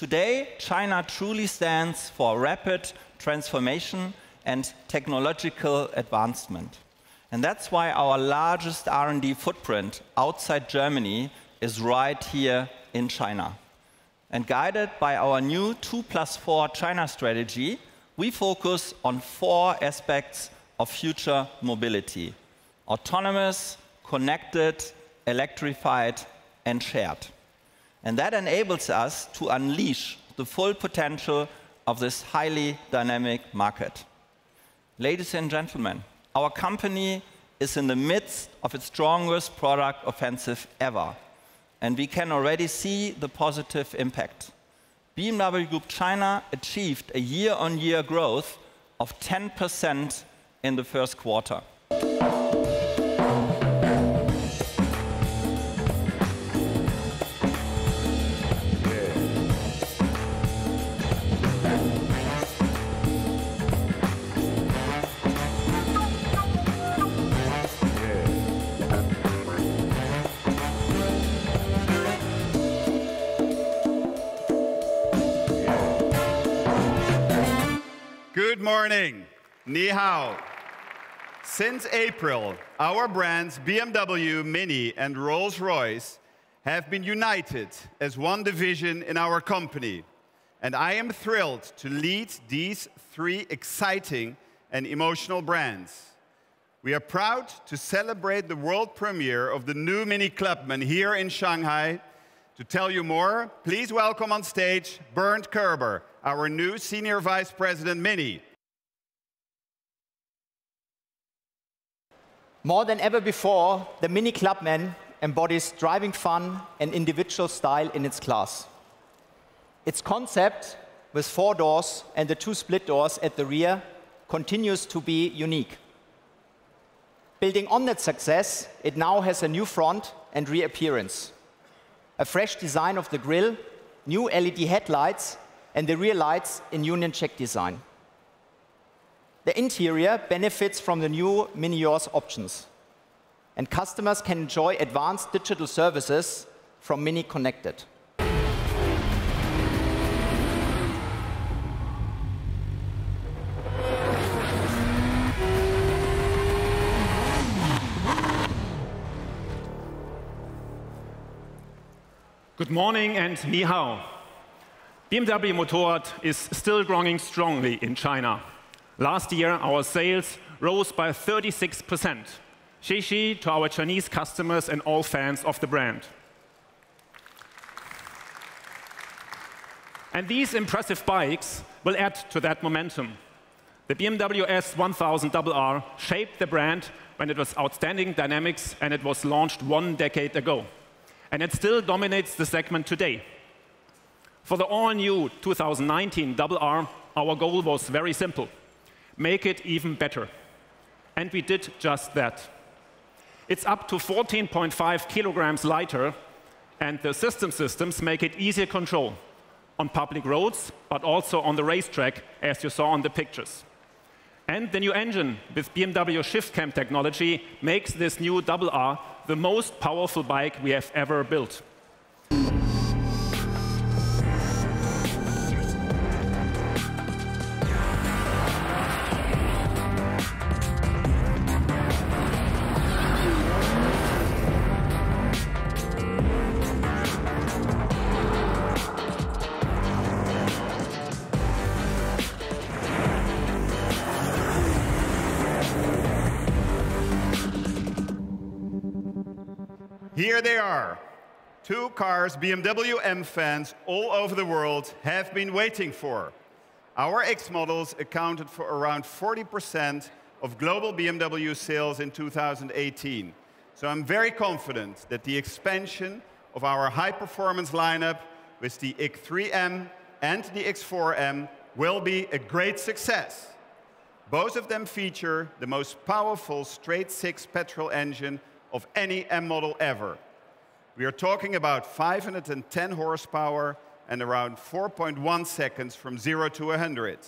Today, China truly stands for rapid transformation and technological advancement. And that's why our largest R&D footprint outside Germany is right here in China. And guided by our new 2 plus 4 China strategy, we focus on four aspects of future mobility: autonomous, connected, electrified, and shared. And that enables us to unleash the full potential of this highly dynamic market. Ladies and gentlemen, our company is in the midst of its strongest product offensive ever, and we can already see the positive impact. BMW Group China achieved a year-on-year growth of 10% in the first quarter. Good morning. Ni hao. Since April, our brands BMW, MINI, and Rolls-Royce have been united as one division in our company. And I am thrilled to lead these three exciting and emotional brands. We are proud to celebrate the world premiere of the new MINI Clubman here in Shanghai. To tell you more, please welcome on stage Bernd Körber, our new Senior Vice President, MINI. More than ever before, the MINI Clubman embodies driving fun and individual style in its class. Its concept, with four doors and the two split doors at the rear, continues to be unique. Building on that success, it now has a new front and rear appearance, a fresh design of the grille, new LED headlights, and the rear lights in Union Jack design. The interior benefits from the new MINI Yours options, and customers can enjoy advanced digital services from MINI Connected. Good morning and ni hao. BMW Motorrad is still growing strongly in China. Last year, our sales rose by 36%. Xie to our Chinese customers and all fans of the brand. And these impressive bikes will add to that momentum. The BMW S 1000RR shaped the brand when it was outstanding dynamics and it was launched one decade ago. And it still dominates the segment today. For the all-new 2019 Double R, our goal was very simple make it even better. And we did just that. It's up to 14.5 kilograms lighter, and the system systems make it easier control on public roads, but also on the racetrack, as you saw on the pictures. And the new engine with BMW ShiftCam technology makes this new RR the most powerful bike we have ever built. Here they are. Two cars BMW M fans all over the world have been waiting for. Our X models accounted for around 40% of global BMW sales in 2018. So I'm very confident that the expansion of our high-performance lineup with the X3M and the X4M will be a great success. Both of them feature the most powerful straight-six petrol engine of any M model ever. We are talking about 510 horsepower and around 4.1 seconds from 0 to 100.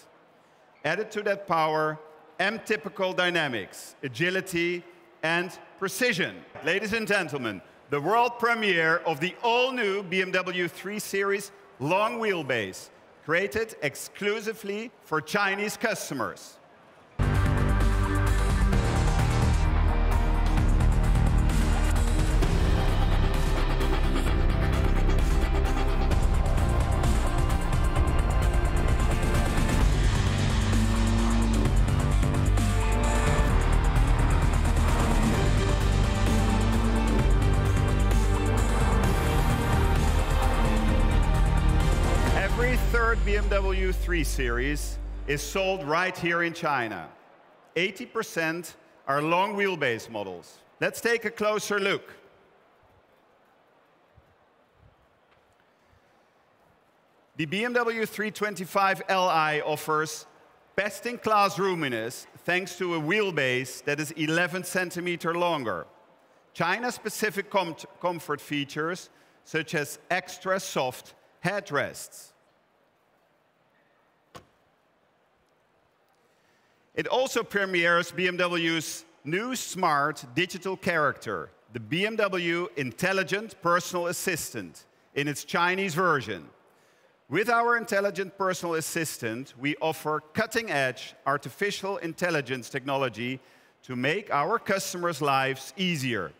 Added to that power, M-typical dynamics, agility, and precision. Ladies and gentlemen, the world premiere of the all-new BMW 3 Series long wheelbase, created exclusively for Chinese customers. BMW 3 Series is sold right here in China. 80% are long wheelbase models. Let's take a closer look. The BMW 325 Li offers best-in-class roominess thanks to a wheelbase that is 11 centimeter longer. China-specific com comfort features such as extra soft headrests. It also premieres BMW's new smart digital character, the BMW Intelligent Personal Assistant, in its Chinese version. With our intelligent personal assistant, we offer cutting-edge artificial intelligence technology to make our customers' lives easier.